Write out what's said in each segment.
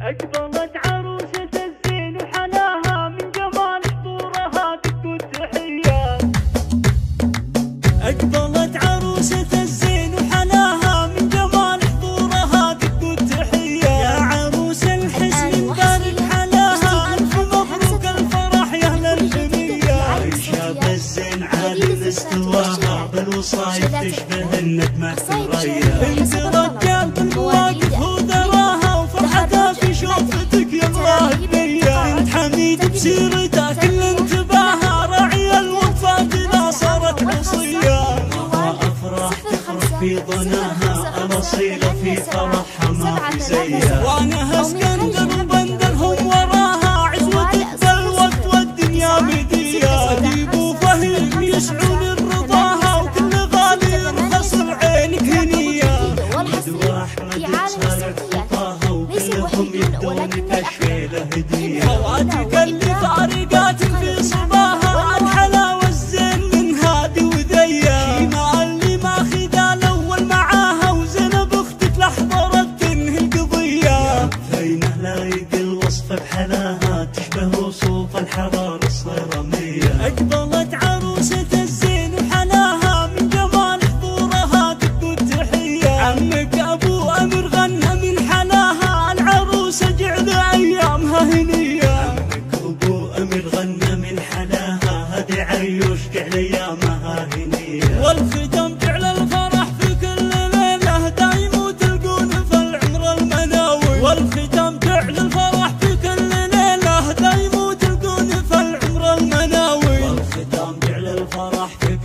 أقبلت عروسة الزين وحلاها من جمال حضورها دق التحيات أقبلت عروسة الزين وحلاها من جمال حضورها دق التحية يا عروس الحسن مبارك حلاها ألف مبروك الفرح يا أهل الحمية عيشة بالزين عالي استواها بالوصايف تشبه النجمة ثريا انت رجال بالمواقف وذراها بسيرته كل انتباهها راعي الوفاة لا صارت وصية. افراح تفرح في ظناها الاصيلة في فرحها ما في زيها. وأنا أسكندر وبندرهم وراها عزوة الوقت والدنيا مدية أديب وفهيم يسعون الرضاها وكل غالي يرخص بعينك هنية في عالم الصوتيات ليس الوحيدون ولكن الأحلى هدية فينه لايق الوصف بحلاها تشبه وصوف الحرارة الصيرمية أقبلت عروسة الزين وحلاها من جمال حضورها دق التحية. عمك أبو أمر غنى من حلاها العروسة جعل أيامها هنية. عمك أبو أمر غنى من حلاها هدي عيوش جعل أيامها هنية. والختم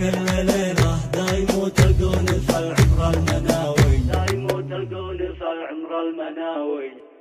الفرح في كل ليلة. دايم وتلقون في العمر المناوي دايم وتلقون في العمر المناوي.